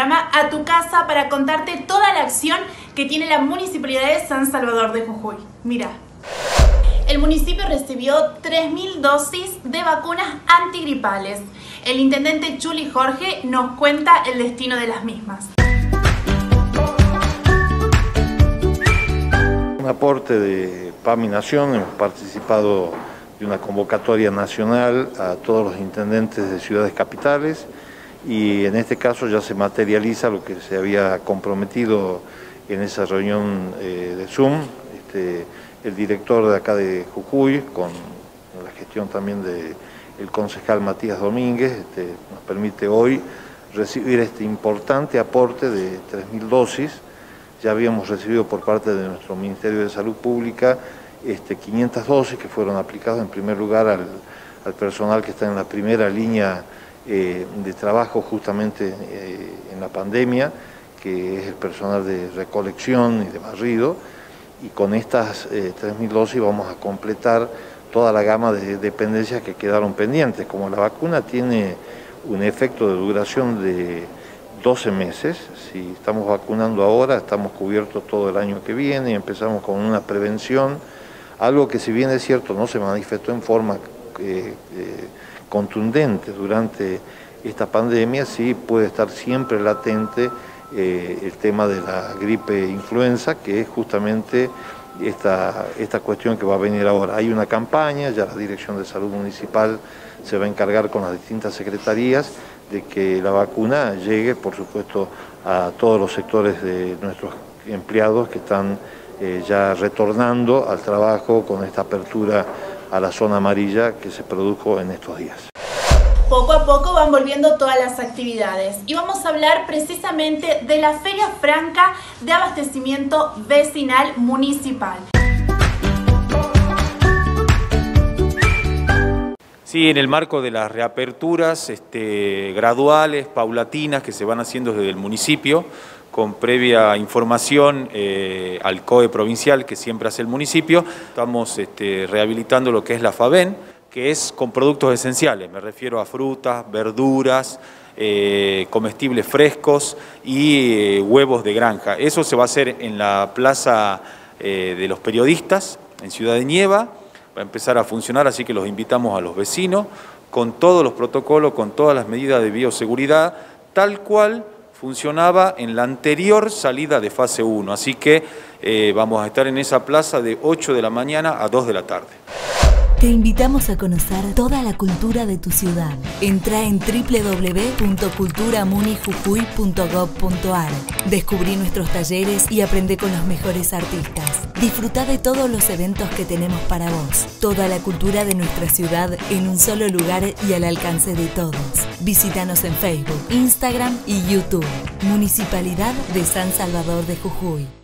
a tu casa para contarte toda la acción que tiene la Municipalidad de San Salvador de Jujuy. Mira. El municipio recibió 3.000 dosis de vacunas antigripales. El intendente Chuli Jorge nos cuenta el destino de las mismas. Un aporte de PAMI Nación, hemos participado de una convocatoria nacional a todos los intendentes de ciudades capitales y en este caso ya se materializa lo que se había comprometido en esa reunión eh, de Zoom, este, el director de acá de Jujuy, con la gestión también del concejal Matías Domínguez, este, nos permite hoy recibir este importante aporte de 3.000 dosis, ya habíamos recibido por parte de nuestro Ministerio de Salud Pública este, 500 dosis que fueron aplicadas en primer lugar al, personal que está en la primera línea eh, de trabajo justamente eh, en la pandemia, que es el personal de recolección y de barrido, y con estas eh, 3.000 dosis vamos a completar toda la gama de dependencias que quedaron pendientes. Como la vacuna tiene un efecto de duración de 12 meses, si estamos vacunando ahora estamos cubiertos todo el año que viene y empezamos con una prevención algo que si bien es cierto no se manifestó en forma eh, contundente durante esta pandemia, sí puede estar siempre latente eh, el tema de la gripe influenza, que es justamente esta, esta cuestión que va a venir ahora. Hay una campaña, ya la Dirección de Salud Municipal se va a encargar con las distintas secretarías de que la vacuna llegue, por supuesto, a todos los sectores de nuestros empleados que están eh, ya retornando al trabajo con esta apertura a la zona amarilla que se produjo en estos días. Poco a poco van volviendo todas las actividades y vamos a hablar precisamente de la Feria Franca de Abastecimiento Vecinal Municipal. Sí, en el marco de las reaperturas este, graduales, paulatinas que se van haciendo desde el municipio, con previa información eh, al COE provincial que siempre hace el municipio. Estamos este, rehabilitando lo que es la FABEN, que es con productos esenciales, me refiero a frutas, verduras, eh, comestibles frescos y eh, huevos de granja. Eso se va a hacer en la Plaza de los Periodistas, en Ciudad de Nieva, va a empezar a funcionar, así que los invitamos a los vecinos, con todos los protocolos, con todas las medidas de bioseguridad, tal cual funcionaba en la anterior salida de fase 1, así que eh, vamos a estar en esa plaza de 8 de la mañana a 2 de la tarde. Te invitamos a conocer toda la cultura de tu ciudad. Entra en www.culturamunijujuy.gov.ar. Descubrí nuestros talleres y aprende con los mejores artistas. Disfruta de todos los eventos que tenemos para vos. Toda la cultura de nuestra ciudad en un solo lugar y al alcance de todos. Visítanos en Facebook, Instagram y YouTube. Municipalidad de San Salvador de Jujuy.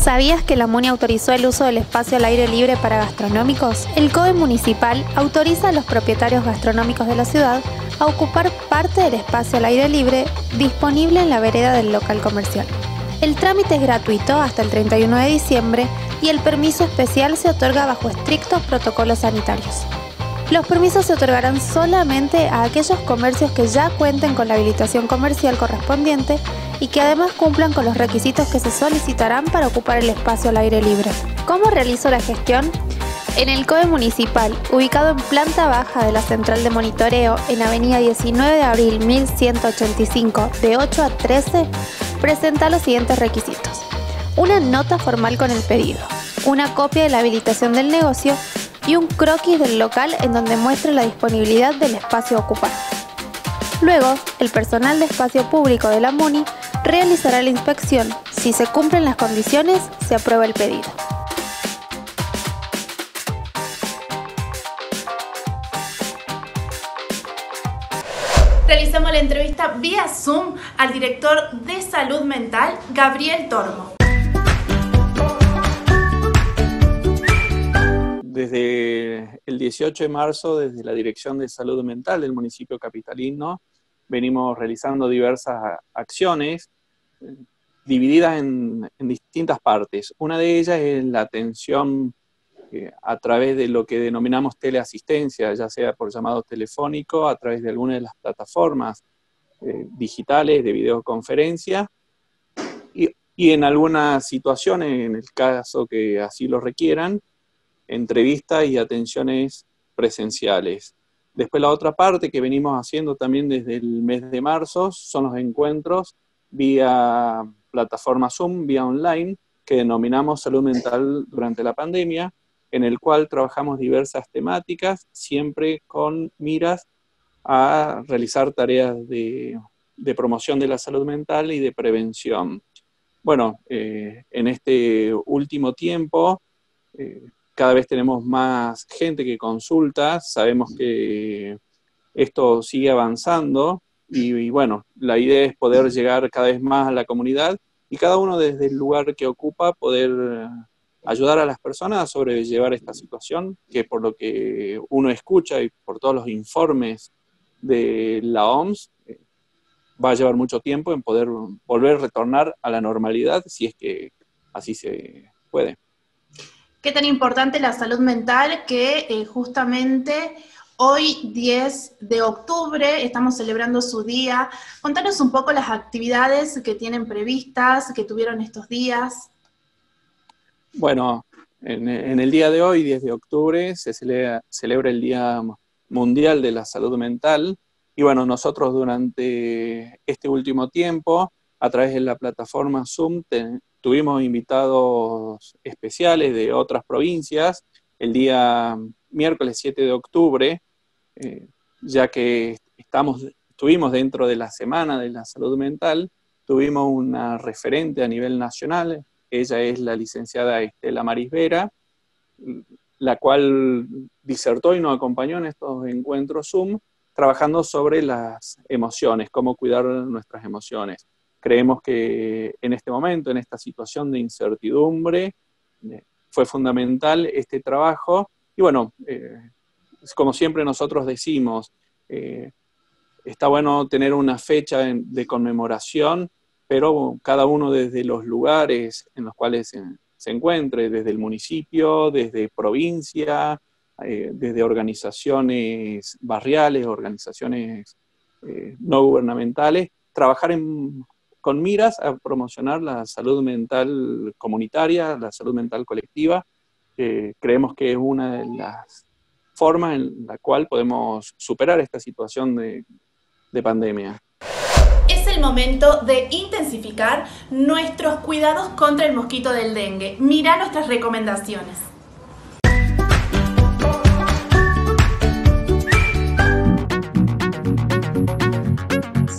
¿Sabías que la MUNI autorizó el uso del espacio al aire libre para gastronómicos? El COE municipal autoriza a los propietarios gastronómicos de la ciudad a ocupar parte del espacio al aire libre disponible en la vereda del local comercial. El trámite es gratuito hasta el 31 de diciembre y el permiso especial se otorga bajo estrictos protocolos sanitarios. Los permisos se otorgarán solamente a aquellos comercios que ya cuenten con la habilitación comercial correspondiente y que además cumplan con los requisitos que se solicitarán para ocupar el espacio al aire libre. ¿Cómo realizo la gestión? En el COE municipal, ubicado en planta baja de la central de monitoreo en Avenida 19 de Abril 1185, de 8 a 13, presenta los siguientes requisitos. Una nota formal con el pedido, una copia de la habilitación del negocio y un croquis del local en donde muestre la disponibilidad del espacio ocupado. Luego, el personal de espacio público de la MUNI realizará la inspección. Si se cumplen las condiciones, se aprueba el pedido. Realizamos la entrevista vía Zoom al director de salud mental, Gabriel Tormo. Desde el 18 de marzo, desde la Dirección de Salud Mental del municipio capitalino, venimos realizando diversas acciones divididas en, distintas partes. Una de ellas es la atención eh, a través de lo que denominamos teleasistencia, ya sea por llamado telefónico, a través de alguna de las plataformas digitales, de videoconferencia, y, y en algunas situaciones, en el caso que así lo requieran, entrevistas y atenciones presenciales. Después la otra parte que venimos haciendo también desde el mes de marzo son los encuentros vía plataforma Zoom, vía online, que denominamos salud mental durante la pandemia, en el cual trabajamos diversas temáticas, siempre con miras a realizar tareas de, promoción de la salud mental y de prevención. Bueno, eh, en este último tiempo eh, cada vez tenemos más gente que consulta, sabemos que esto sigue avanzando y, bueno, la idea es poder llegar cada vez más a la comunidad y cada uno desde el lugar que ocupa poder ayudar a las personas a sobrellevar esta situación, que por lo que uno escucha y por todos los informes de la OMS, eh, va a llevar mucho tiempo en poder volver a retornar a la normalidad si es que así se puede. Qué tan importante la salud mental que eh, justamente hoy 10 de octubre estamos celebrando su día. Contanos un poco las actividades que tienen previstas, que tuvieron estos días. Bueno, en, el día de hoy, 10 de octubre, se celebra, el Día Mundial de la Salud Mental. Y bueno, nosotros durante este último tiempo, a través de la plataforma Zoom, Tuvimos invitados especiales de otras provincias el día miércoles 7 de octubre, eh, ya que estamos, estuvimos dentro de la Semana de la Salud Mental, tuvimos una referente a nivel nacional, ella es la licenciada Estela Marisvera, la cual disertó y nos acompañó en estos encuentros Zoom, trabajando sobre las emociones, cómo cuidar nuestras emociones. Creemos que en este momento, en esta situación de incertidumbre, eh, fue fundamental este trabajo. Y bueno, eh, como siempre nosotros decimos, eh, está bueno tener una fecha de conmemoración, pero cada uno desde los lugares en los cuales se, encuentre, desde el municipio, desde provincia, desde organizaciones barriales, organizaciones no gubernamentales, trabajar con miras a promocionar la salud mental comunitaria, la salud mental colectiva. creemos que es una de las formas en la cual podemos superar esta situación de, de pandemia. Es el momento de intensificar nuestros cuidados contra el mosquito del dengue. Mira nuestras recomendaciones.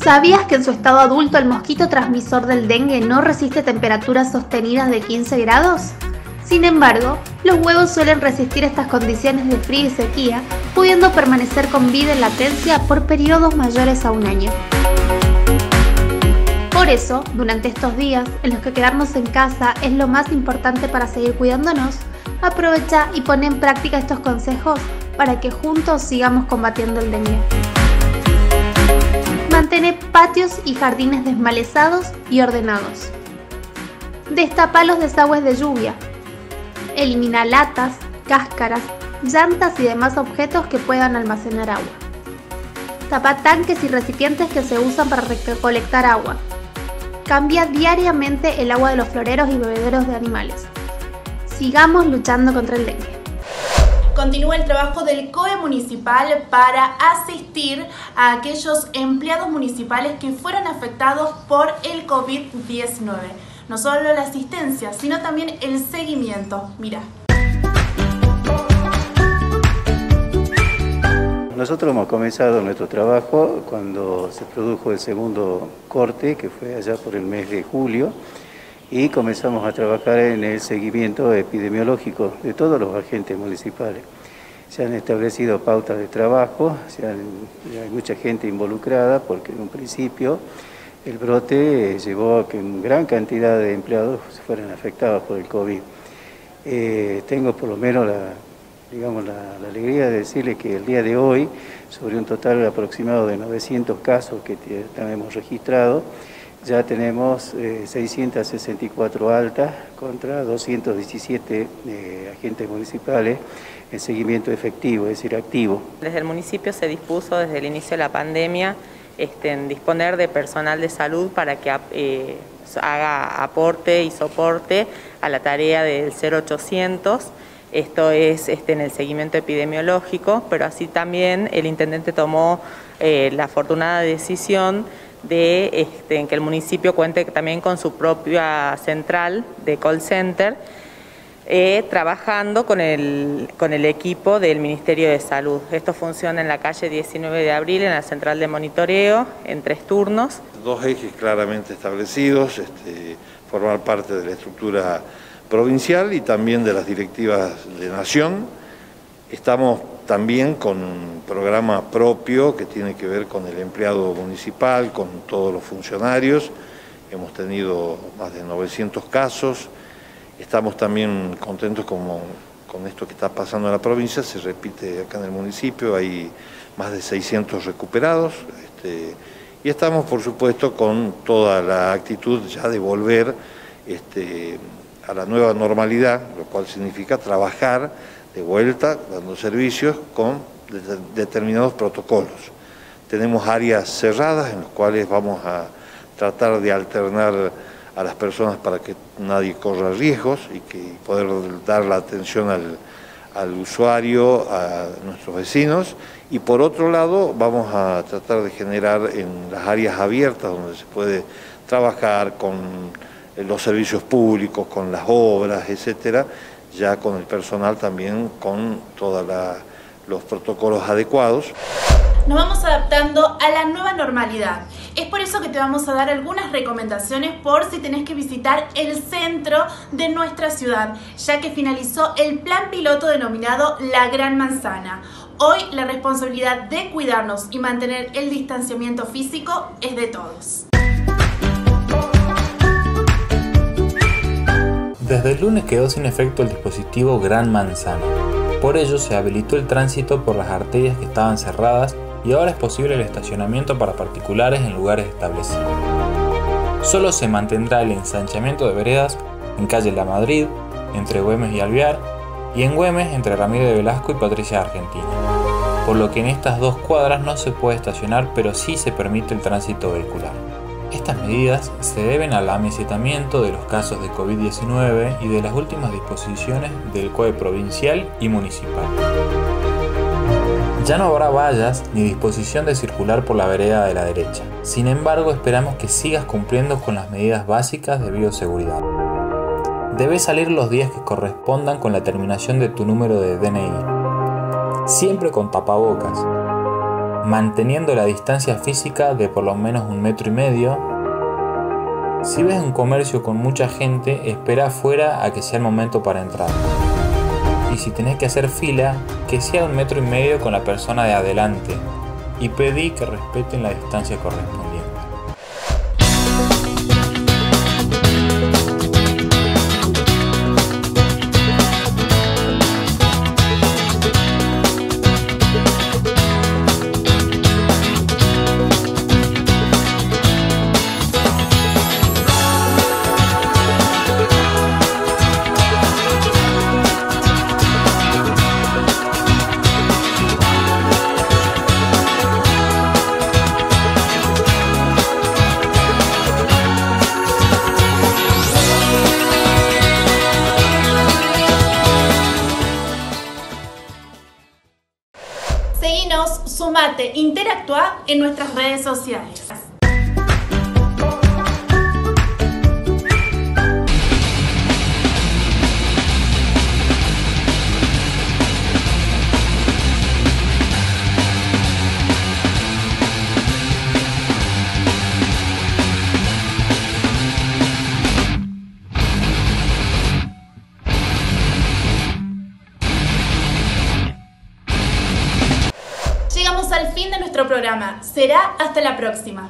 ¿Sabías que en su estado adulto el mosquito transmisor del dengue no resiste temperaturas sostenidas de 15 grados? Sin embargo, los huevos suelen resistir estas condiciones de frío y sequía, pudiendo permanecer con vida en latencia por periodos mayores a un año. Por eso, durante estos días en los que quedarnos en casa es lo más importante para seguir cuidándonos, aprovecha y pone en práctica estos consejos para que juntos sigamos combatiendo el dengue. Mantén patios y jardines desmalezados y ordenados. Destapa los desagües de lluvia. Elimina latas, cáscaras, llantas y demás objetos que puedan almacenar agua. Tapa tanques y recipientes que se usan para recolectar agua. Cambia diariamente el agua de los floreros y bebederos de animales. Sigamos luchando contra el dengue continúa el trabajo del COE municipal para asistir a aquellos empleados municipales que fueron afectados por el COVID-19. No solo la asistencia, sino también el seguimiento. Mira. Nosotros hemos comenzado nuestro trabajo cuando se produjo el segundo corte, que fue allá por el mes de julio, y comenzamos a trabajar en el seguimiento epidemiológico de todos los agentes municipales. Se han establecido pautas de trabajo, hay mucha gente involucrada porque en un principio el brote llevó a que gran cantidad de empleados fueran afectados por el COVID. Eh, tengo por lo menos la, digamos, la, alegría de decirle que el día de hoy, sobre un total aproximado de 900 casos que hemos registrado, ya tenemos 664 eh, altas contra 217 eh, agentes municipales en seguimiento efectivo, es decir, activo. Desde el municipio se dispuso desde el inicio de la pandemia este, disponer de personal de salud para que eh, haga aporte y soporte a la tarea del 0800. Esto es este, en el seguimiento epidemiológico, pero así también el intendente tomó eh, la afortunada decisión de este, que el municipio cuente también con su propia central de call center, eh, trabajando con el, con el equipo del Ministerio de Salud. Esto funciona en la calle 19 de abril, en la central de monitoreo, en tres turnos. Dos ejes claramente establecidos, este, formar parte de la estructura provincial y también de las directivas de nación. Estamos también con un programa propio que tiene que ver con el empleado municipal, con todos los funcionarios. Hemos tenido más de 900 casos. Estamos también contentos con esto que está pasando en la provincia, se repite acá en el municipio, hay más de 600 recuperados. Este, y estamos, por supuesto, con toda la actitud ya de volver este, a la nueva normalidad, lo cual significa trabajar de vuelta, dando servicios con determinados protocolos. Tenemos áreas cerradas en las cuales vamos a tratar de alternar a las personas para que nadie corra riesgos y que poder dar la atención al, al usuario, a nuestros vecinos. Y por otro lado, vamos a tratar de generar en las áreas abiertas donde se puede trabajar con los servicios públicos, con las obras, etcétera, ya con el personal también con todos los protocolos adecuados. Nos vamos adaptando a la nueva normalidad. Es por eso que te vamos a dar algunas recomendaciones por si tenés que visitar el centro de nuestra ciudad, ya que finalizó el plan piloto denominado La Gran Manzana. Hoy la responsabilidad de cuidarnos y mantener el distanciamiento físico es de todos. Desde el lunes quedó sin efecto el dispositivo Gran Manzana. Por ello se habilitó el tránsito por las arterias que estaban cerradas y ahora es posible el estacionamiento para particulares en lugares establecidos. Solo se mantendrá el ensanchamiento de veredas en calle La Madrid, entre Güemes y Alvear, y en Güemes entre Ramírez de Velasco y Patricia Argentina. Por lo que en estas dos cuadras no se puede estacionar, pero sí se permite el tránsito vehicular. Estas medidas se deben al amisitamiento de los casos de COVID-19 y de las últimas disposiciones del COE provincial y municipal. Ya no habrá vallas ni disposición de circular por la vereda de la derecha. Sin embargo, esperamos que sigas cumpliendo con las medidas básicas de bioseguridad. Debes salir los días que correspondan con la terminación de tu número de DNI. Siempre con tapabocas, manteniendo la distancia física de por lo menos un metro y medio. Si ves un comercio con mucha gente, espera afuera a que sea el momento para entrar. Y si tenés que hacer fila, que sea un metro y medio con la persona de adelante. Y pedí que respeten la distancia correspondiente. Sumate, interactúa en nuestras redes sociales. Fin de nuestro programa. Será hasta la próxima.